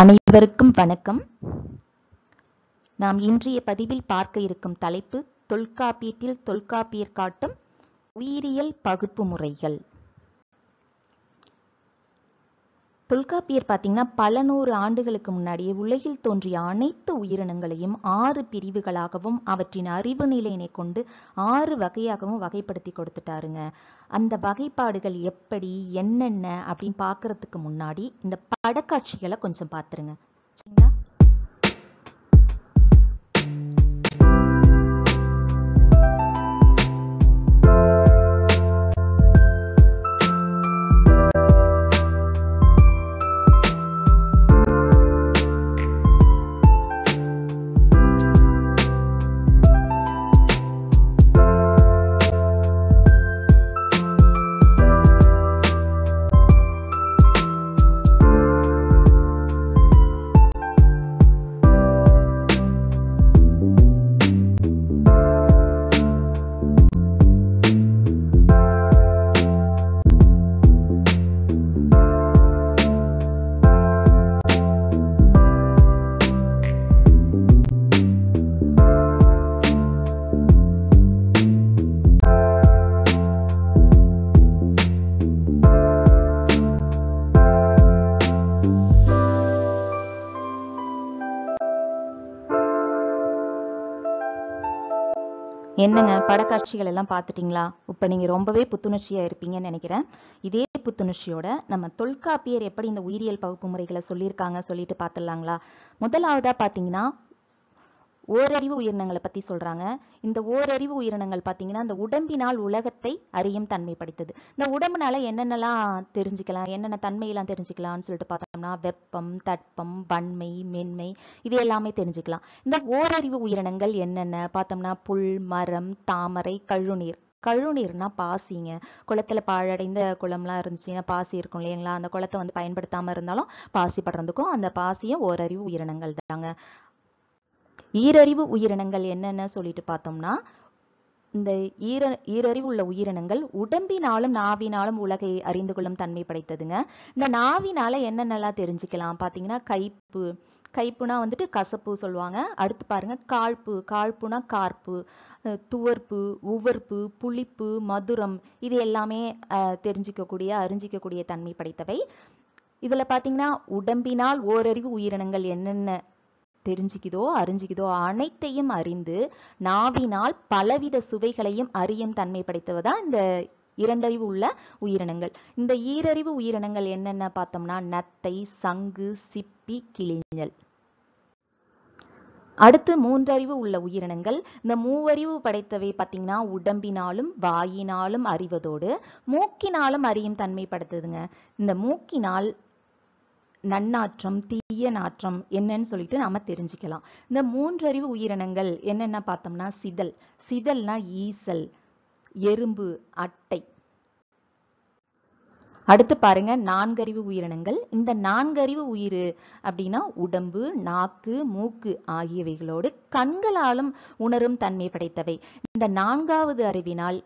அனைவருக்கும் வணக்கம். நாம் இன்றைய பதிவில் பார்க்க இருக்கும் தலைப்பு தொல்காப்பியத்தில் தொல்காப்பியர் காட்டும் உயிரியல் பகுப்பு முறைகள். தொல்காப்பியர் பார்த்தீங்கன்னா பல நூறு ஆண்டுகளுக்கு முன்னாடியே உலகில் தோன்றிய அனைத்து உயிரினங்களையும் ஆறு பிரிவுகளாகவும் அவற்றின் அறிவு நிலையினை கொண்டு ஆறு வகையாகவும் வகைப்படுத்தி கொடுத்துட்டாருங்க. அந்த வகைப்பாடுகள் எப்படி என்னென்ன அப்படின்னு பார்க்கறதுக்கு முன்னாடி இந்த படக்காட்சிகளை கொஞ்சம் பார்த்துருங்க என்னங்க படக்காட்சிகள் எல்லாம் பார்த்துட்டீங்களா இப்போ நீங்க ரொம்பவே புத்துணர்ச்சியா இருப்பீங்கன்னு நினைக்கிறேன். இதே புத்துணர்ச்சியோட நம்ம தொல்காப்பியர் எப்படி இந்த உயிரியல் பகுப்பு முறைகளை சொல்லியிருக்காங்க சொல்லிட்டு பார்த்துடலாங்களா முதலாவதா பார்த்தீங்கன்னா ஓரறிவு உயிரினங்களை பத்தி சொல்றாங்க. இந்த ஓரறிவு உயிரினங்கள் பார்த்தீங்கன்னா இந்த உடம்பினால் உலகத்தை அறியும் தன்மை படைத்தது. இந்த உடம்புனால என்னென்னலாம் தெரிஞ்சுக்கலாம் என்னென்ன தன்மையெல்லாம் தெரிஞ்சுக்கலாம்னு சொல்லிட்டு பார்த்தோம்னா வெப்பம் தட்பம் வன்மை மென்மை இது எல்லாமே தெரிஞ்சுக்கலாம். இந்த ஓரறிவு உயிரினங்கள் என்னென்ன? பார்த்தோம்னா புல் மரம் தாமரை கழுநீர். கழுநீர்னா பாசிங்க. குளத்துல பாழடைந்த குளம்லாம் இருந்துச்சுன்னா பாசி இருக்கும் இல்லைங்களா? அந்த குளத்தை வந்து பயன்படுத்தாம இருந்தாலும் பாசி படுறதுக்கும் அந்த பாசியும் ஓரறிவு உயிரினங்கள் தாங்க. ஈரறிவு உயிரினங்கள் என்னென்ன சொல்லிட்டு பார்த்தோம்னா இந்த ஈர ஈரறிவு உள்ள உயிரினங்கள் உடம்பினாலும் நாவினாலும் உலகை அறிந்து கொள்ளும் தன்மை படைத்ததுங்க. இந்த நாவினால என்னென்னலாம் தெரிஞ்சுக்கலாம்? பார்த்தீங்கன்னா கைப்பு. கைப்புனா வந்துட்டு கசப்பு சொல்லுவாங்க. அடுத்து பாருங்க காழ்ப்பு காழ்ப்புனா கார்ப்பு. துவர்ப்பு உவர்ப்பு புளிப்பு மதுரம் இது எல்லாமே தெரிஞ்சிக்கக்கூடிய அறிஞ்சிக்கக்கூடிய தன்மை படைத்தவை. இதில் பார்த்தீங்கன்னா உடம்பினால் ஓரறிவு உயிரினங்கள் என்னென்ன தெரிஞ்சுக்குதோ அறிஞ்சிக்குதோ அனைத்தையும் அறிந்து நாவினால் பலவித சுவைகளையும் அறியும் தன்மை படைத்தவதான் இந்த இரண்டறிவு உள்ள உயிரினங்கள். இந்த ஈரறிவு உயிரினங்கள் என்னென்ன பார்த்தோம்னா நத்தை சங்கு சிப்பி கிளிஞ்சல். அடுத்து மூன்றறிவு உள்ள உயிரினங்கள். இந்த மூவறிவு படைத்தவை பார்த்தீங்கன்னா உடம்பினாலும் வாயினாலும் அறிவதோடு மூக்கினாலும் அறியும் தன்மை படுத்துதுங்க. இந்த மூக்கினால் நன்னாற்றம் தீய நாற்றம் என்னன்னு சொல்லிட்டு நாம தெரிஞ்சுக்கலாம். இந்த மூன்றறிவு உயிரினங்கள் என்னென்ன பார்த்தோம்னா சிதல். சிதல்னா ஈசல் எறும்பு அட்டை. அடுத்து பாருங்க நான்கறிவு உயிரினங்கள். இந்த நான்கறிவு உயிர் அப்படின்னா உடம்பு நாக்கு மூக்கு ஆகியவைகளோடு கண்களாலும் உணரும் தன்மை படைத்தவை. இந்த நான்காவது அறிவினால்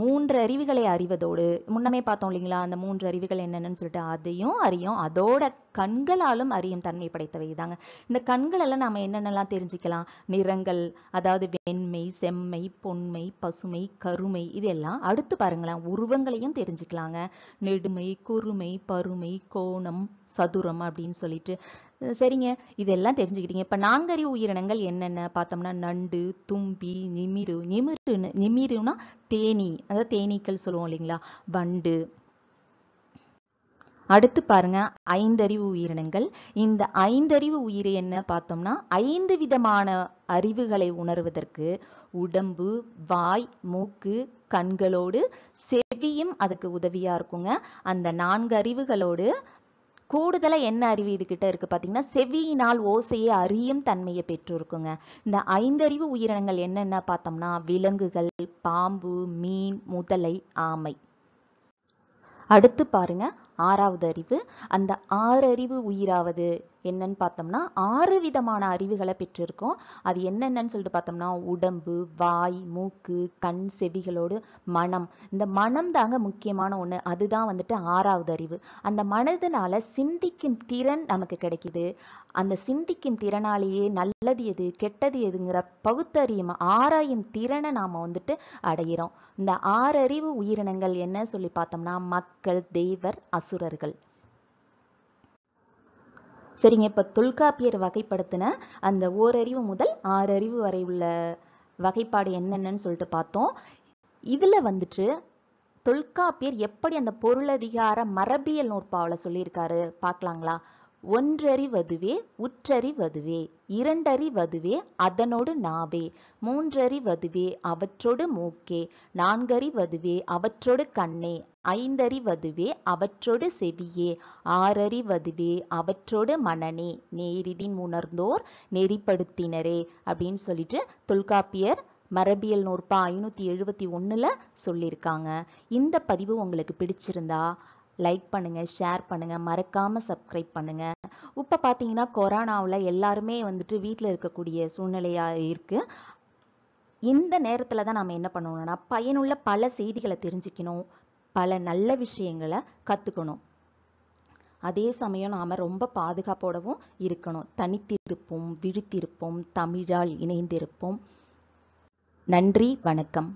மூன்று அறிவுகளை அறிவதோடு முன்னமே பார்த்தோம் இல்லைங்களா அந்த மூன்று அறிவுகள் என்னென்னு சொல்லிட்டு அதையும் அறியும். அதோட கண்களாலும் அறியும் தன்மை படைத்தவை தாங்க. இந்த கண்களெல்லாம் நாம் என்னென்னலாம் தெரிஞ்சுக்கலாம்? நிறங்கள் அதாவது வெண்மை செம்மை பொன்மை பசுமை கருமை இதெல்லாம் அடுத்து பாருங்களேன் உருவங்களையும் தெரிஞ்சுக்கலாங்க. நெடுமை குறுமை பருமை கோணம் சதுரம் அப்படின்னு சொல்லிட்டு சரிங்க. இதெல்லாம் தெரிஞ்சுக்கிட்டீங்க. இப்ப நான்கறிவு உயிரினங்கள் என்னென்ன? பார்த்தோம்னா நண்டு தும்பி நிமிரு. நிமிரு நிமிருனா தேனி. அதாவது தேனீக்கள் சொல்லுவோம் இல்லைங்களா? வண்டு. அடுத்து பாருங்க ஐந்தறிவு உயிரினங்கள். இந்த ஐந்தறிவு உயிர் என்ன? பார்த்தோம்னா ஐந்து விதமான அறிவுகளை உணர்வதற்கு உடம்பு வாய் மூக்கு கண்களோடு செவியும் அதுக்கு உதவியா இருக்குங்க. அந்த நான்கு அறிவுகளோடு கூடுதலா என்ன அறிவு இதுகிட்ட இருக்கு பாத்தீங்கன்னா செவியினால் ஓசையை அறியும் தன்மையை பெற்றிருக்குங்க. இந்த ஐந்தறிவு உயிரினங்கள் என்னென்ன பார்த்தோம்னா விலங்குகள் பாம்பு மீன் முதலை ஆமை. அடுத்து பாருங்க. ஆறாவது அறிவு. அந்த ஆறறிவு உயிராவது என்னன்னு பார்த்தோம்னா ஆறு விதமான அறிவுகளை பெற்றிருக்கோம். அது என்னென்னு சொல்லிட்டு பார்த்தோம்னா உடம்பு வாய் மூக்கு கண் செவிகளோடு மனம். இந்த மனம் தாங்க முக்கியமான ஒன்று அதுதான் வந்துட்டு ஆறாவது அறிவு. அந்த மனதுனால சிந்திக்கும் திறன் நமக்கு கிடைக்குது. அந்த சிந்திக்கும் திறனாலேயே நல்லது எது கெட்டது எதுங்கிற பகுத்தறியும் ஆராயும் திறனை நாம் வந்துட்டு அடையிறோம். இந்த ஆறறிவு உயிரினங்கள் என்ன சொல்லி பார்த்தோம்னா மக்கள் தேவர் அசுரர்கள். சரிங்க இப்போ தொல்காப்பியர் வகைப்படுத்தின அந்த ஓரறிவு முதல் ஆறறிவு வரை உள்ள வகைப்பாடு என்னென்னு சொல்லிட்டு பார்த்தோம். இதில் வந்துட்டு தொல்காப்பியர் எப்படி அந்த பொருளதிகார மரபியல் நூற்பாவில் சொல்லியிருக்காரு பார்க்கலாங்களா? ஒன்றறிவதுவே உற்றறிவதுவே இரண்டறிவதுவே அதனோடு நாவே மூன்றறிவதுவே அவற்றோடு மூக்கே நான்கறிவதுவே அவற்றோடு கண்ணே ஐந்தறிவதுவே அவற்றோடு செவியே ஆறறிவதுவே அவற்றோடு மனநே நேரிதின் உணர்ந்தோர் நெறிப்படுத்தினரே அப்படின்னு சொல்லிட்டு தொல்காப்பியர் மரபியல் நூற்பா ஐநூற்றி எழுபத்தி ஒன்றில் சொல்லியிருக்காங்க இந்த பதிவு உங்களுக்கு பிடிச்சிருந்தா லைக் பண்ணுங்க ஷேர் பண்ணுங்க மறக்காம சப்ஸ்கிரைப் பண்ணுங்க. இப்போ பார்த்தீங்கன்னா கொரோனாவில் எல்லாருமே வந்துட்டு வீட்டில் இருக்கக்கூடிய சூழ்நிலையா இருக்கு. இந்த நேரத்தில் தான் நம்ம என்ன பண்ணணும்னா பயனுள்ள பல செய்திகளை தெரிஞ்சுக்கணும். பல நல்ல விஷயங்களை கற்றுக்கணும் அதே சமயம் நாம் ரொம்ப பாதுகாப்போடவும் இருக்கணும். தனித்திருப்போம் விழித்திருப்போம் தமிழால் இணைந்திருப்போம். நன்றி வணக்கம்.